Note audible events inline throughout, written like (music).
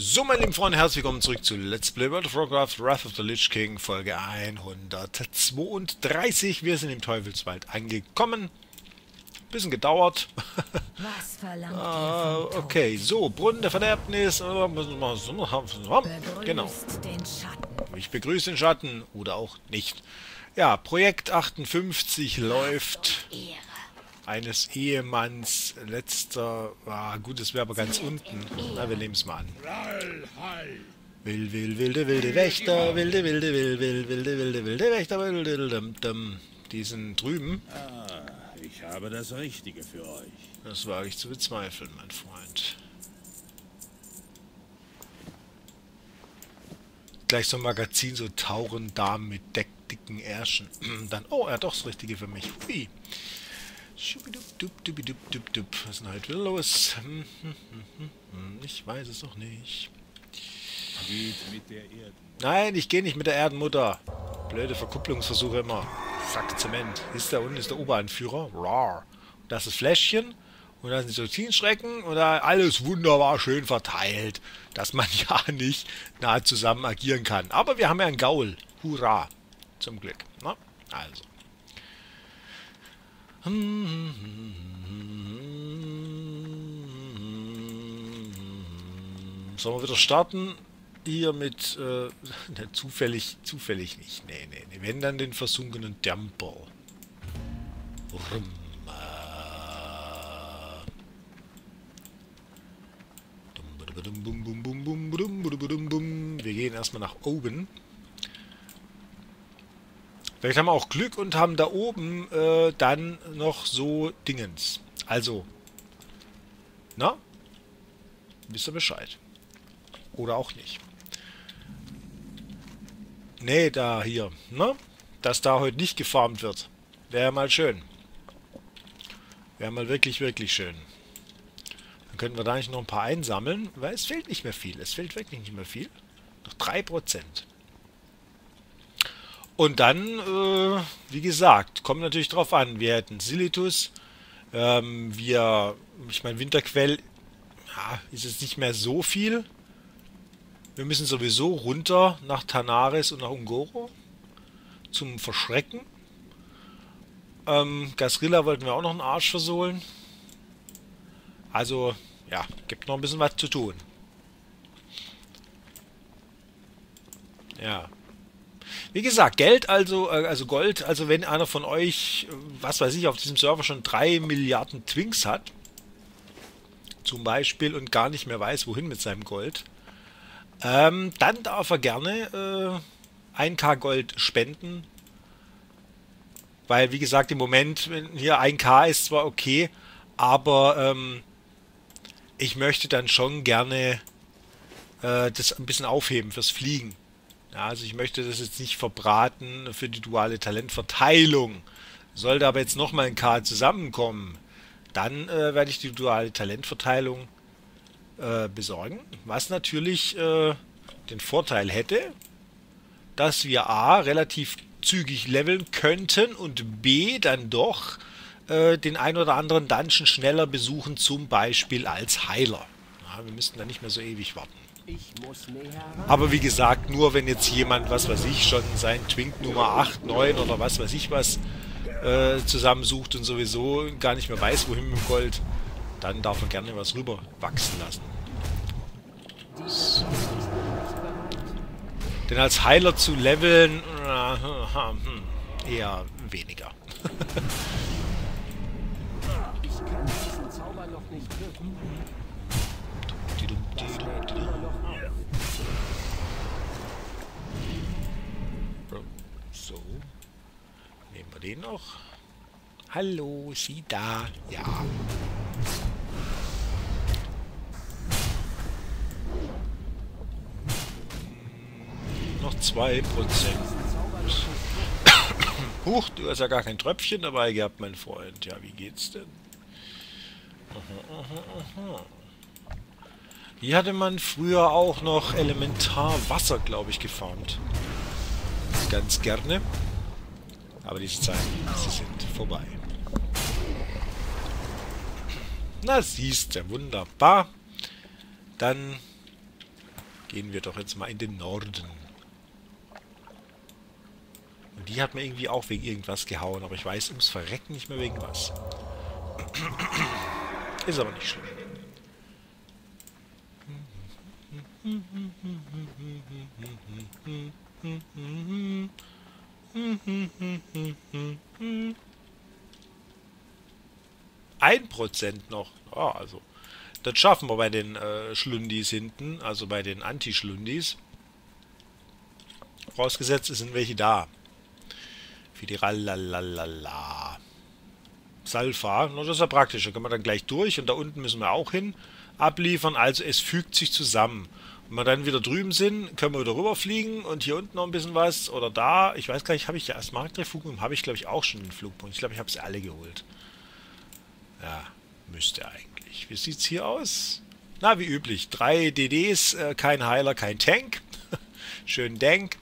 So, meine lieben Freunde, herzlich willkommen zurück zu Let's Play World of Warcraft Wrath of the Lich King, Folge 132. Wir sind im Teufelswald angekommen. Bisschen gedauert. (laughs) Was verlangt Ah, ihr okay, so, Brunnen der Verderbnis. äh, Genau. Ich begrüße den Schatten oder auch nicht. Ja, Projekt 58 läuft. Eines Ehemanns, letzter. Ah, gut, das wäre aber ganz unten. Na, wir nehmen es mal an. Will, will, wilde, wilde Wächter, wilde, wilde, wilde, wilde, wilde, wilde, wilde Wächter, wilde, wilde, dum. Die sind drüben. Ich habe das Richtige für euch. Das wage ich zu bezweifeln, mein Freund. Gleich so ein Magazin, so Tauren Damen mit deck, dicken Ärschen. (clears throat) Dann, oh, er hat doch das Richtige für mich. Hui. Was ist denn heute wieder los? Hm, hm, hm. Ich weiß es doch nicht. Nein, ich gehe nicht mit der Erdenmutter. Blöde Verkupplungsversuche immer. Sack Zement. Ist da unten ist der Oberanführer. Rar. Und das ist Fläschchen. Und da sind die Toxinschrecken. Und da alles wunderbar schön verteilt. Dass man (laughs) ja nicht nahe zusammen agieren kann. Aber wir haben ja einen Gaul. Hurra. Zum Glück. Na? Also. Sollen wir wieder starten? Hier mit, äh, (laughs) ne, zufällig, zufällig nicht. Nee, nee, nee. Wenn dann den versunkenen Dämper. Rum. Wir gehen erstmal nach oben. Vielleicht haben wir auch Glück und haben da oben äh, dann noch so Dingens. Also, na? Wisst ihr Bescheid. Oder auch nicht. Nee, da hier, ne? Dass da heute nicht gefarmt wird. Wäre mal schön. Wäre mal wirklich, wirklich schön. Dann könnten wir da nicht noch ein paar einsammeln, weil es fehlt nicht mehr viel. Es fehlt wirklich nicht mehr viel. Noch 3%. Und dann, äh, wie gesagt, kommt natürlich drauf an. Wir hätten Silitus. Ähm, wir, ich meine, Winterquell ja, ist jetzt nicht mehr so viel. Wir müssen sowieso runter nach Tanaris und nach Ungoro zum Verschrecken. Ähm, Gasrilla wollten wir auch noch einen Arsch versohlen. Also, ja, gibt noch ein bisschen was zu tun. Ja. Wie gesagt, Geld also, äh, also Gold, also wenn einer von euch, äh, was weiß ich, auf diesem Server schon 3 Milliarden Twinks hat, zum Beispiel, und gar nicht mehr weiß, wohin mit seinem Gold, ähm, dann darf er gerne äh, 1k Gold spenden. Weil, wie gesagt, im Moment, hier 1k ist zwar okay, aber ähm, ich möchte dann schon gerne äh, das ein bisschen aufheben fürs Fliegen. Ja, also ich möchte das jetzt nicht verbraten für die duale Talentverteilung. Sollte aber jetzt nochmal ein K zusammenkommen, dann äh, werde ich die duale Talentverteilung äh, besorgen. Was natürlich äh, den Vorteil hätte, dass wir A relativ zügig leveln könnten und B dann doch äh, den ein oder anderen Dungeon schneller besuchen, zum Beispiel als Heiler. Ja, wir müssten dann nicht mehr so ewig warten. Aber wie gesagt, nur wenn jetzt jemand, was weiß ich, schon sein Twink Nummer 8, 9 oder was weiß ich was äh, zusammensucht und sowieso gar nicht mehr weiß, wohin mit dem Gold, dann darf er gerne was rüber wachsen lassen. Denn als Heiler zu leveln, äh, eher weniger. Ich kann diesen Zauber noch nicht wirken. So. Nehmen wir den noch. Hallo, Sie da? Ja. Noch 2%. Huch, du hast ja gar kein Tröpfchen dabei gehabt, mein Freund. Ja, wie geht's denn? Aha, aha, aha. Hier hatte man früher auch noch Elementarwasser, glaube ich, gefarmt. Ganz gerne. Aber diese Zeiten, sie sind vorbei. Na, siehst du, wunderbar. Dann Gehen wir doch jetzt mal in den Norden. Und die hat mir irgendwie auch wegen irgendwas gehauen, aber ich weiß ums Verrecken nicht mehr wegen was. Ist aber nicht schlimm. Ein Prozent noch. Ja, also. Das schaffen wir bei den äh, Schlundis hinten, also bei den Anti-Schlundis. Vorausgesetzt, es sind welche da. Fidiralalalala. Salfa, no, das ist ja praktisch, da können wir dann gleich durch und da unten müssen wir auch hin abliefern, also es fügt sich zusammen. Wenn wir dann wieder drüben sind, können wir wieder rüberfliegen und hier unten noch ein bisschen was oder da, ich weiß gar nicht, habe ich ja erst Marktdrehflug habe ich glaube ich auch schon den Flugpunkt. Ich glaube, ich habe sie alle geholt. Ja, müsste eigentlich. Wie sieht's hier aus? Na, wie üblich, drei DDs, äh, kein Heiler, kein Tank. (laughs) Schön Dank.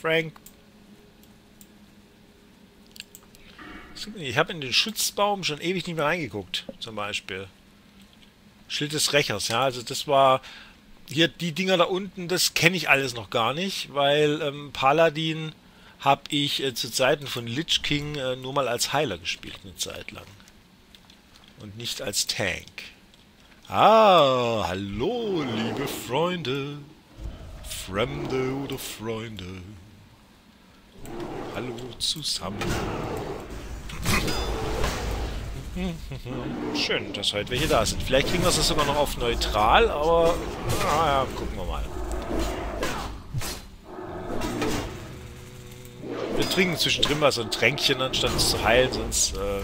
Frank, Ich habe in den Schutzbaum schon ewig nicht mehr reingeguckt, zum Beispiel. Schild des Rächers, ja, also das war... Hier, die Dinger da unten, das kenne ich alles noch gar nicht, weil ähm, Paladin habe ich äh, zu Zeiten von Lich King äh, nur mal als Heiler gespielt, eine Zeit lang. Und nicht als Tank. Ah, hallo, liebe Freunde. Fremde oder Freunde. Hallo zusammen. (laughs) Schön, dass heute welche da sind. Vielleicht kriegen wir es sogar noch auf neutral, aber naja, gucken wir mal. Wir trinken zwischendrin mal so ein Tränkchen, anstatt es zu heilen, sonst äh,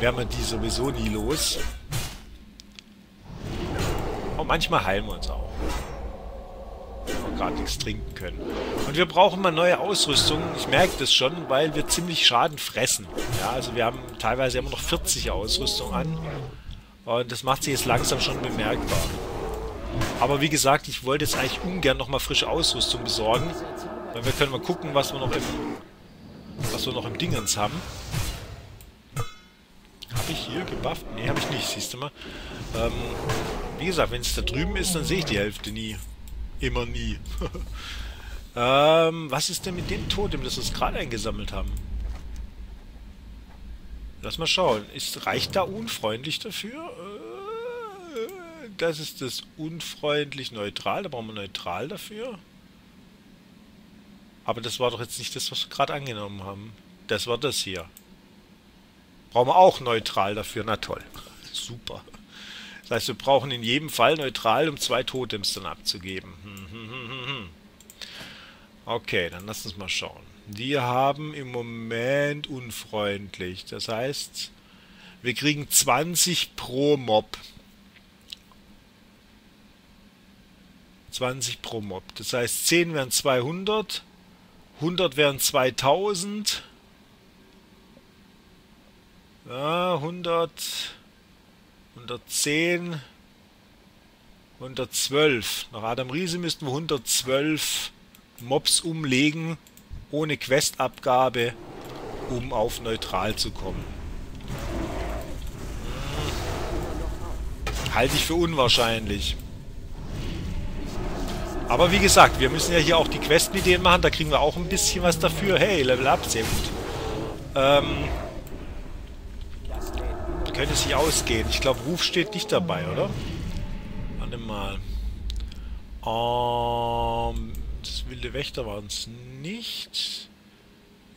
wären wir die sowieso nie los. Und manchmal heilen wir uns auch gerade nichts trinken können. Und wir brauchen mal neue Ausrüstung. Ich merke das schon, weil wir ziemlich Schaden fressen. Ja, also wir haben teilweise immer noch 40 Ausrüstung an. Und das macht sich jetzt langsam schon bemerkbar. Aber wie gesagt, ich wollte jetzt eigentlich ungern nochmal frische Ausrüstung besorgen. Weil wir können mal gucken, was wir noch im, was wir noch im Dingens haben. Habe ich hier gebufft? Ne, habe ich nicht, siehst du mal. Ähm, wie gesagt, wenn es da drüben ist, dann sehe ich die Hälfte nie. Immer nie. (laughs) ähm, was ist denn mit dem Totem, das wir gerade eingesammelt haben? Lass mal schauen. Ist, reicht da unfreundlich dafür? Äh, das ist das unfreundlich neutral. Da brauchen wir neutral dafür. Aber das war doch jetzt nicht das, was wir gerade angenommen haben. Das war das hier. Brauchen wir auch neutral dafür. Na toll. (laughs) Super. Das heißt, wir brauchen in jedem Fall neutral, um zwei Totems dann abzugeben. Okay, dann lass uns mal schauen. Die haben im Moment unfreundlich. Das heißt, wir kriegen 20 pro Mob. 20 pro Mob. Das heißt, 10 wären 200, 100 wären 2000. Ja, 100... 110, 112. Nach Adam Riese müssten wir 112 Mobs umlegen, ohne Questabgabe, um auf neutral zu kommen. Halte ich für unwahrscheinlich. Aber wie gesagt, wir müssen ja hier auch die Quest mit denen machen, da kriegen wir auch ein bisschen was dafür. Hey, Level Up, sehr gut. Ähm, könnte sich ausgehen. Ich glaube, Ruf steht nicht dabei, oder? Warte mal. Ähm, das wilde Wächter waren es nicht.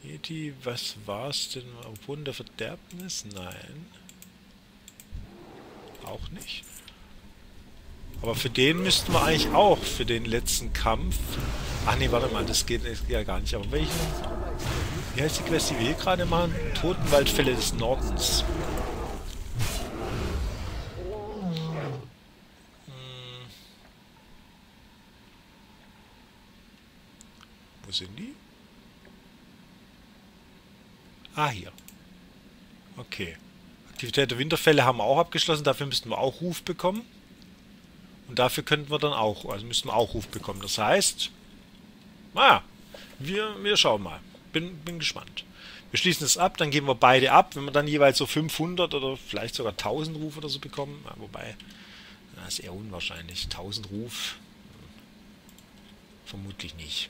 Yeti, was war es denn? Wunder Verderbnis? Nein. Auch nicht. Aber für den müssten wir eigentlich auch, für den letzten Kampf... Ach nee, warte mal, das geht, das geht ja gar nicht. Aber welchen... Wie heißt die Quest, die wir hier gerade machen? Totenwaldfälle des Nordens. Sind die? Ah, hier. Okay. Aktivität der Winterfälle haben wir auch abgeschlossen. Dafür müssten wir auch Ruf bekommen. Und dafür könnten wir dann auch, also müssten wir auch Ruf bekommen. Das heißt, naja, wir, wir schauen mal. Bin, bin gespannt. Wir schließen es ab, dann geben wir beide ab. Wenn wir dann jeweils so 500 oder vielleicht sogar 1000 Ruf oder so bekommen, ja, wobei, das ist eher unwahrscheinlich. 1000 Ruf, Vermutlich nicht.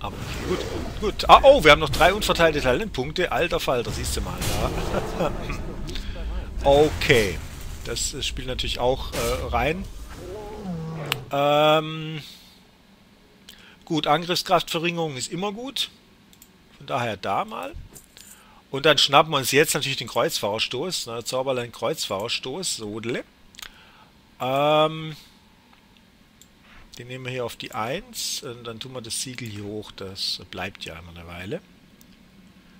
Aber okay, gut. Gut. Ah, oh, wir haben noch drei unverteilte Talentpunkte. Alter Falter, siehst du mal. Ja. (laughs) okay. Das äh, spielt natürlich auch äh, rein. Ähm, gut, Angriffskraftverringerung ist immer gut. Von daher da mal. Und dann schnappen wir uns jetzt natürlich den Kreuzfahrerstoß. Ne, Zauberland Kreuzfahrerstoß. Sodle. Ähm, den nehmen wir hier auf die 1 und dann tun wir das Siegel hier hoch. Das bleibt ja immer eine Weile.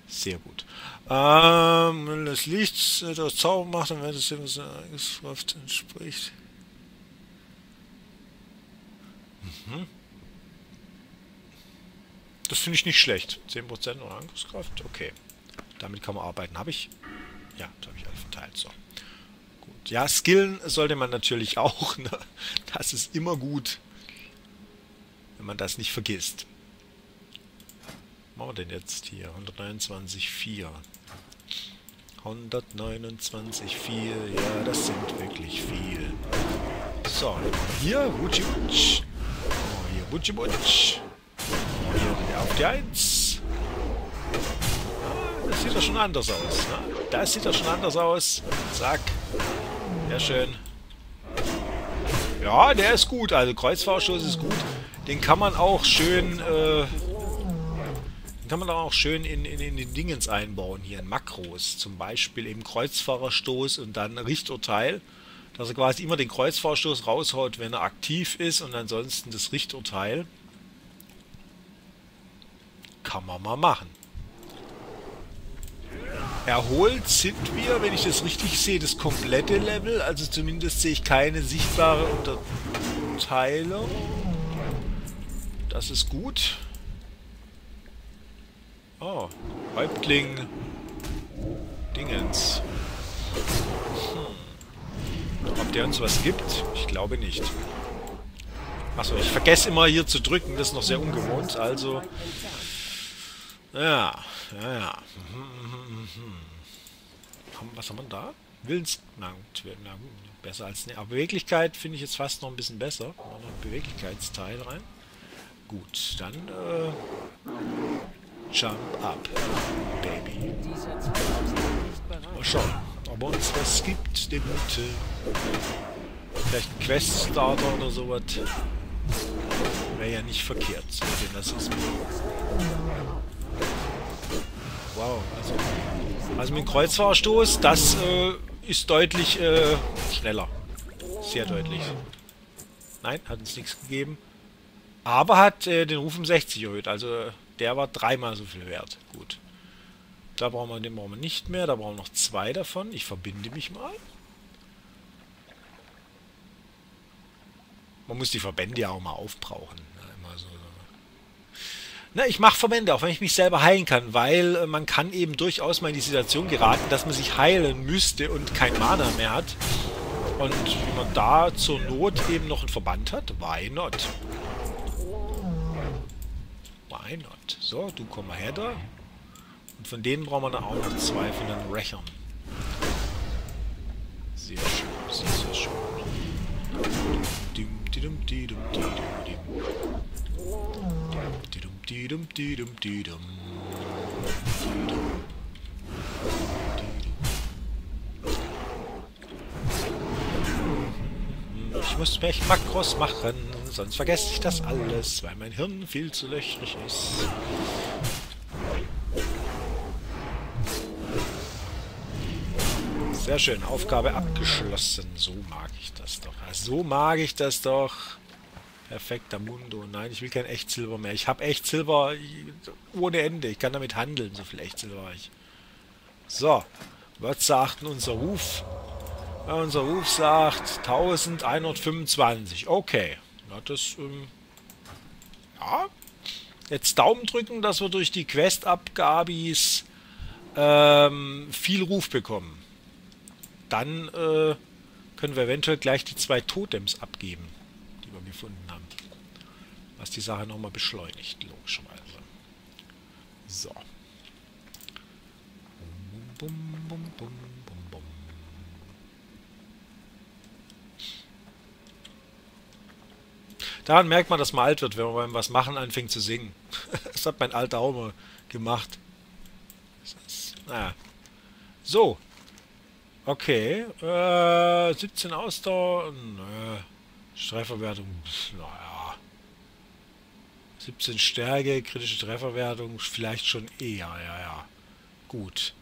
Sehr gut. Ähm, wenn das Licht das Zauber macht, dann wird es so Angriffskraft entspricht. Mhm. Das finde ich nicht schlecht. 10% noch Angriffskraft, okay. Damit kann man arbeiten. Habe ich? Ja, da habe ich alle verteilt. So. Gut. Ja, skillen sollte man natürlich (laughs) auch. Ne? Das ist immer gut wenn man das nicht vergisst. Was machen wir denn jetzt hier? 129,4. 129,4. Ja, das sind wirklich viel. So, hier, Wutschi Wutsch. Oh, hier, Wutschi Wutsch. Hier, auf die 1. Ah, das sieht doch schon anders aus. Ne? Das sieht doch schon anders aus. Zack. Sehr schön. Ja, der ist gut. Also Kreuzfahrstoß ist gut. Den kann man auch schön, äh, den kann man auch schön in, in, in den Dingens einbauen, hier in Makros. Zum Beispiel eben Kreuzfahrerstoß und dann Richturteil. Dass er quasi immer den Kreuzfahrstoß raushaut, wenn er aktiv ist und ansonsten das Richturteil. Kann man mal machen. Erholt sind wir, wenn ich das richtig sehe, das komplette Level. Also zumindest sehe ich keine sichtbare Unterteilung. Das ist gut. Oh, Häuptling Dingens. Hm. Ob der uns was gibt? Ich glaube nicht. Achso, ich vergesse immer hier zu drücken. Das ist noch sehr ungewohnt. Also... Ja, ja, ja. Was haben wir da? Willens... Na na besser als... Ne, aber Beweglichkeit finde ich jetzt fast noch ein bisschen besser. Noch ein Beweglichkeitsteil rein. Gut, dann äh, Jump Up, Baby. Mal schauen, ob uns was gibt, dem Mute. Vielleicht ein Quest-Starter oder sowas. Wäre ja nicht verkehrt, denn das ist Wow, also, also mit dem Kreuzfahrstoß, das äh, ist deutlich äh, schneller. Sehr deutlich. Nein, hat uns nichts gegeben. Aber hat äh, den Ruf um 60 erhöht. Also der war dreimal so viel wert. Gut. Da brauchen wir den brauchen wir nicht mehr. Da brauchen wir noch zwei davon. Ich verbinde mich mal. Man muss die Verbände ja auch mal aufbrauchen. Ja, immer so. Na, ich mache Verbände, auch wenn ich mich selber heilen kann, weil äh, man kann eben durchaus mal in die Situation geraten, dass man sich heilen müsste und kein Mana mehr hat. Und wie man da zur Not eben noch einen Verband hat, why not? Why not? So, du komm mal her da. Und von denen brauchen wir dann auch noch zwei von den Rächern. Sehr schön, sehr, sehr schön. Muss mich Makros machen sonst vergesse ich das alles, weil mein Hirn viel zu löchrig ist. Sehr schön, Aufgabe abgeschlossen. So mag ich das doch. So mag ich das doch. Perfekter Mundo. Nein, ich will kein Echtsilber mehr. Ich habe Echtsilber ohne Ende. Ich kann damit handeln, so viel Echtsilber habe ich. So, was sagt unser Ruf? Unser Ruf sagt 1125. Okay. Na, das, ähm, ja. Jetzt Daumen drücken, dass wir durch die Quest-Abgabis ähm, viel Ruf bekommen. Dann äh, können wir eventuell gleich die zwei Totems abgeben, die wir gefunden haben. Was die Sache nochmal beschleunigt, logischerweise. So. Bum, bum, bum, bum. Daran merkt man, dass man alt wird, wenn man beim was machen anfängt zu singen. (laughs) das hat mein alter auch immer gemacht. Ist, naja. So. Okay. Äh, 17 Ausdauer. Nö. Trefferwertung. Naja. 17 Stärke, kritische Trefferwertung. Vielleicht schon eher. Ja, ja. Gut.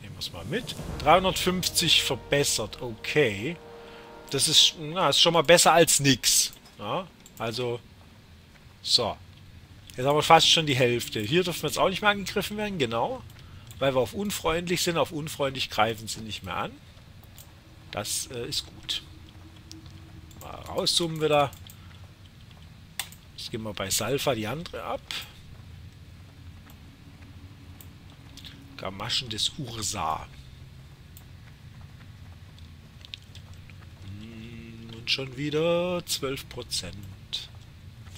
Nehmen wir es mal mit. 350 verbessert. Okay. Das ist, na, ist schon mal besser als nix. Ja, also, so. Jetzt haben wir fast schon die Hälfte. Hier dürfen wir jetzt auch nicht mehr angegriffen werden, genau. Weil wir auf unfreundlich sind. Auf unfreundlich greifen sie nicht mehr an. Das äh, ist gut. Mal rauszoomen wieder. Jetzt gehen wir bei Salfa die andere ab. Gamaschen des Ursa. Hm, und schon wieder 12%.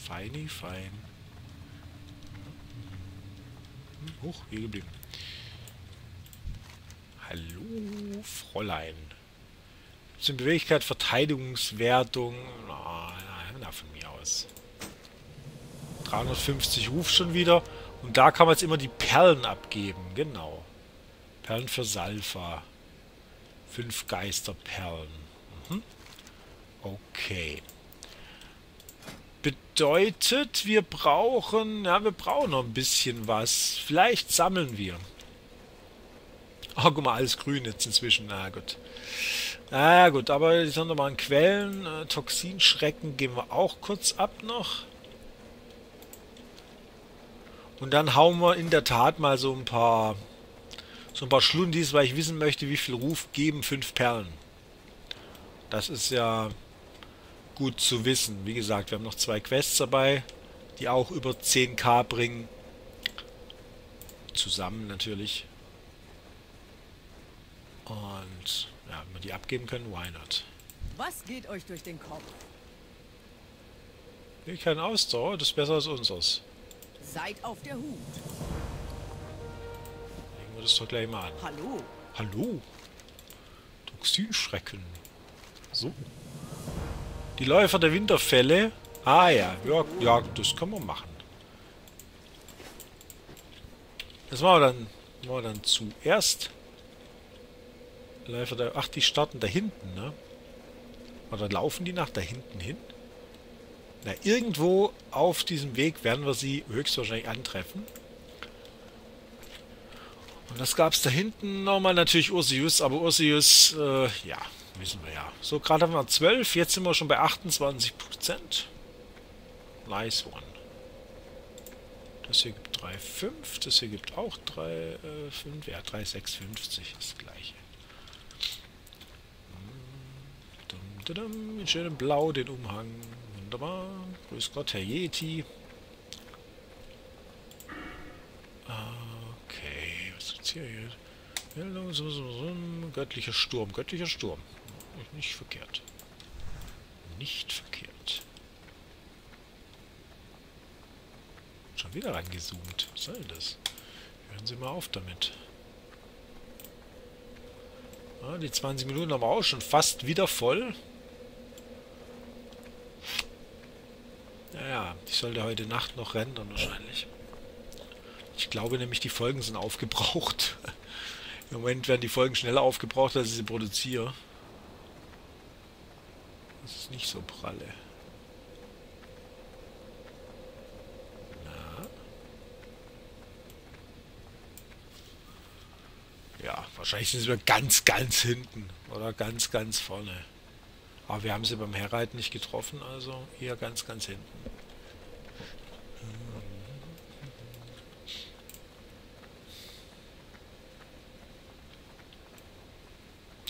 Feini, fein. Hm, Hoch, hier geblieben. Hallo, Fräulein. Zum Beweglichkeit, Verteidigungswertung. Na, na, von mir aus. 350 Ruf schon wieder. Und da kann man jetzt immer die Perlen abgeben. Genau. Perlen für Salfa. Fünf Geisterperlen. Mhm. Okay. Bedeutet, wir brauchen... Ja, wir brauchen noch ein bisschen was. Vielleicht sammeln wir. Oh, guck mal, alles grün jetzt inzwischen. Na gut. Na gut, aber die sonderbaren Quellen, äh, Toxinschrecken gehen wir auch kurz ab noch. Und dann hauen wir in der Tat mal so ein paar so ein paar Schlundis, weil ich wissen möchte, wie viel Ruf geben fünf Perlen. Das ist ja gut zu wissen. Wie gesagt, wir haben noch zwei Quests dabei, die auch über 10k bringen. Zusammen natürlich. Und ja, wenn wir die abgeben können, why not? Was geht euch durch den Kopf? Nee, kein Ausdauer, das ist besser als unseres. Seid auf der Hut. Legen wir das doch gleich mal an. Hallo. Hallo? Toxinschrecken. So. Die Läufer der Winterfälle. Ah ja, ja, ja, das können wir machen. Das machen wir dann, machen wir dann zuerst. Läufer der, ach, die starten da hinten, ne? Oder laufen die nach da hinten hin? Na, irgendwo auf diesem Weg werden wir sie höchstwahrscheinlich antreffen. Und das gab es da hinten nochmal natürlich Ursius, aber Ursius, äh, ja, wissen wir ja. So, gerade haben wir 12, jetzt sind wir schon bei 28%. Nice one. Das hier gibt 3,5, das hier gibt auch 3,5, äh, ja, 3,650 ist das gleiche. Dum, dum, in schönem Blau den Umhang. Wunderbar. Grüß Gott, Herr Yeti. Okay, gibt's hier? Göttlicher Sturm, göttlicher Sturm. Nicht verkehrt. Nicht verkehrt. Schon wieder rangezoomt. Was soll das? Hören Sie mal auf damit. Ah, die 20 Minuten haben wir auch schon fast wieder voll. Naja, ich sollte heute Nacht noch rendern wahrscheinlich. Ich glaube nämlich, die Folgen sind aufgebraucht. (laughs) Im Moment werden die Folgen schneller aufgebraucht, als ich sie produziere. Das ist nicht so pralle. Na? Ja, wahrscheinlich sind sie ganz, ganz hinten. Oder ganz, ganz vorne. Aber wir haben sie beim Herreiten nicht getroffen, also eher ganz, ganz hinten.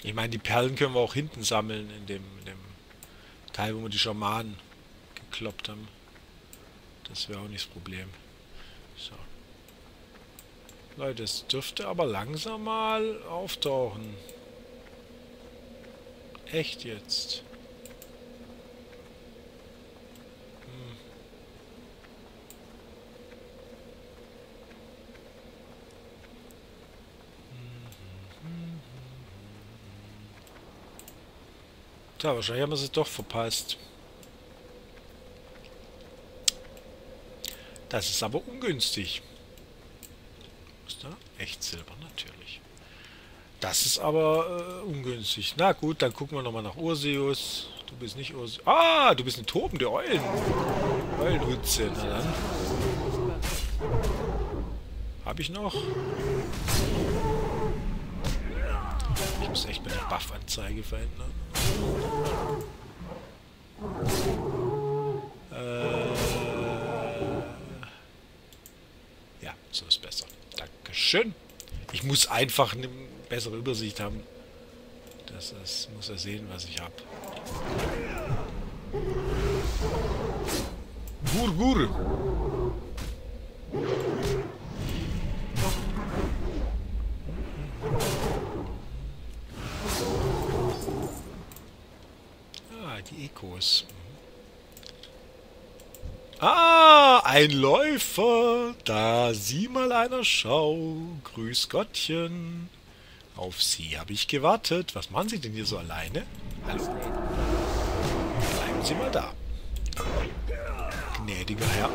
Ich meine, die Perlen können wir auch hinten sammeln, in dem, in dem Teil, wo wir die Schamanen gekloppt haben. Das wäre auch nicht das Problem. So. Leute, es dürfte aber langsam mal auftauchen. Echt jetzt. Tja, wahrscheinlich haben wir sie doch verpasst. Das ist aber ungünstig. Was da? Echt Silber, natürlich. Das ist aber äh, ungünstig. Na gut, dann gucken wir nochmal nach Ursius. Du bist nicht Ursius. Ah, du bist ein tobende Eulen. Eulenhutze. Na dann. Hab ich noch? Ich muss echt meine Buff-Anzeige verändern. Äh, ja, so ist besser. Dankeschön. Ich muss einfach eine bessere Übersicht haben. Das ist, muss er sehen, was ich habe. Gur, gur. Die Ecos. Ah, ein Läufer. Da sieh mal einer schau. Grüß Gottchen. Auf Sie habe ich gewartet. Was machen Sie denn hier so alleine? Hallo. Bleiben Sie mal da. Gnädiger Herr.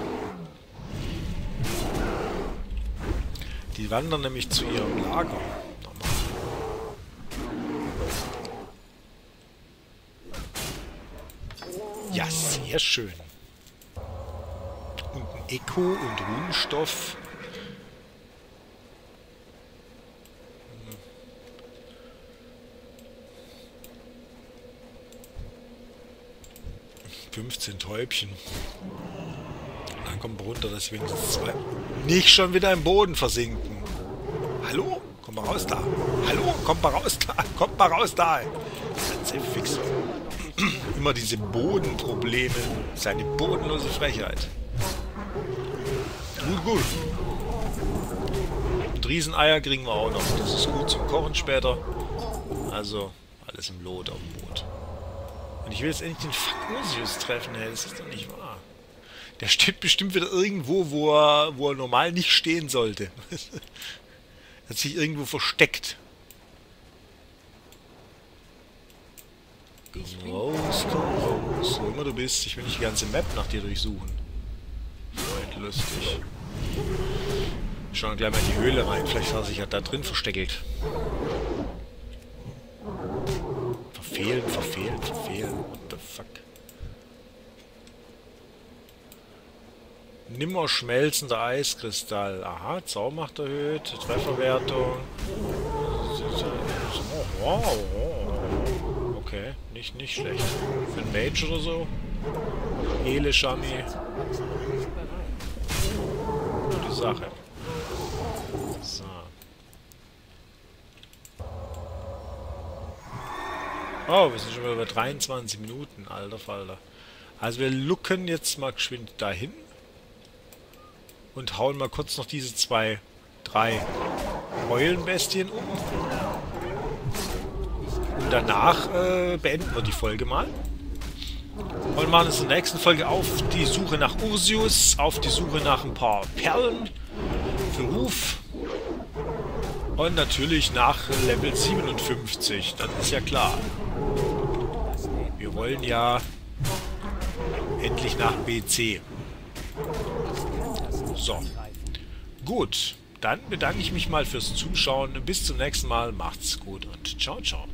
Die wandern nämlich zu ihrem Lager. Normal. Ja, sehr schön. Und ein Echo und Runenstoff. Hm. 15 Täubchen. Dann kommt runter, dass wenigstens zwei nicht schon wieder im Boden versinken. Hallo? Kommt mal raus da. Hallo? Kommt mal raus da. Kommt mal raus da. Ganze Fix. Immer diese Bodenprobleme. Seine bodenlose Frechheit. Gut, gut. Und Rieseneier kriegen wir auch noch. Das ist gut zum Kochen später. Also, alles im Lot auf dem Boot. Und ich will jetzt endlich den Fuck Ursius treffen, hey. Das ist doch nicht wahr. Der steht bestimmt wieder irgendwo, wo er, wo er normal nicht stehen sollte. (laughs) er hat sich irgendwo versteckt. Komm raus, komm raus. Wo immer du bist. Ich will nicht die ganze Map nach dir durchsuchen. Freund, lustig. Schauen gleich mal in die Höhle rein. Vielleicht er sich ja da drin versteckelt. Verfehlen, verfehlen, verfehlen. What the fuck? Nimmer schmelzender Eiskristall. Aha, Zaubermacht erhöht, Trefferwertung. Wow, oh. Okay, nicht, nicht schlecht. Für einen Mage oder so. Ele Shami. Gute Sache. So. Oh, wir sind schon wieder bei 23 Minuten, alter Falter. Also wir looken jetzt mal geschwind dahin und hauen mal kurz noch diese zwei, drei Eulenbestien um. Danach äh, beenden wir die Folge mal. Und machen uns in der nächsten Folge auf die Suche nach Ursius, auf die Suche nach ein paar Perlen für Ruf. Und natürlich nach Level 57, das ist ja klar. Wir wollen ja endlich nach BC. So. Gut. Dann bedanke ich mich mal fürs Zuschauen. Bis zum nächsten Mal. Macht's gut und ciao, ciao.